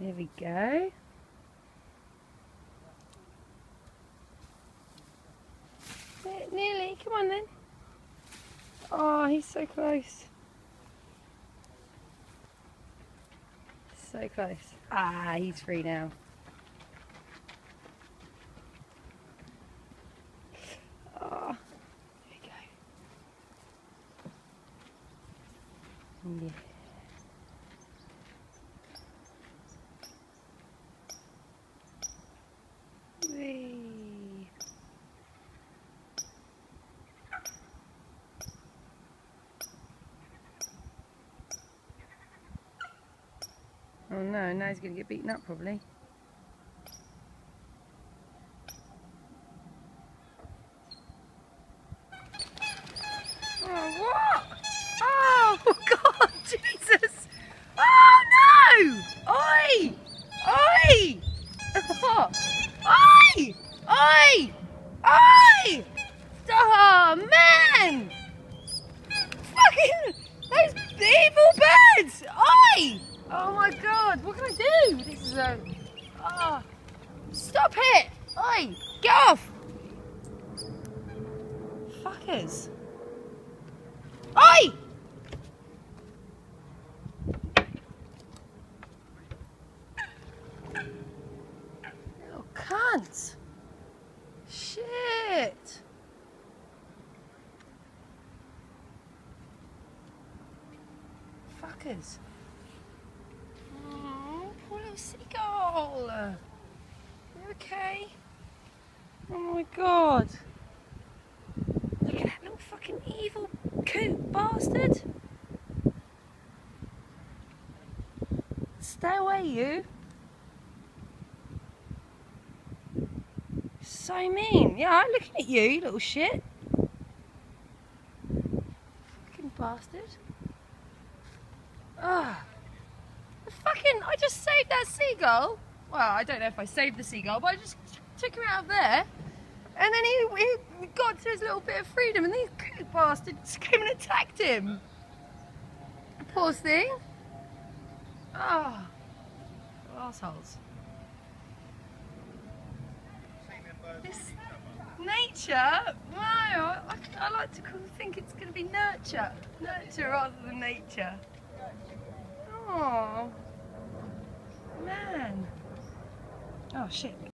There we go. Nearly, come on then. Oh, he's so close. So close. Ah, he's free now. Oh, there we go. Yeah. Oh no, now he's going to get beaten up probably. Oh, what? Oh, God, Jesus. Oh, no! Oi! Oi! Oi! Oi! Oi! Oh, man! Fucking, those evil birds! Oi! Oh my god, what can I do? This is a... Oh, stop it! Oi, get off! Fuckers. Oi! Little cunt. Shit. Fuckers. Oh, poor little seagull. Okay? Oh my god. Look at that little fucking evil coot bastard. Stay away, you. So mean. Yeah, I'm looking at you, you little shit. Fucking bastard. Ah. Fucking, I just saved that seagull. Well, I don't know if I saved the seagull, but I just took him out of there. And then he, he got to his little bit of freedom, and these coot bastards came and attacked him. Poor thing. Ah. Oh, assholes. This nature, wow, I, I like to think it's going to be nurture. Nurture rather than nature. Oh, man. Oh, shit.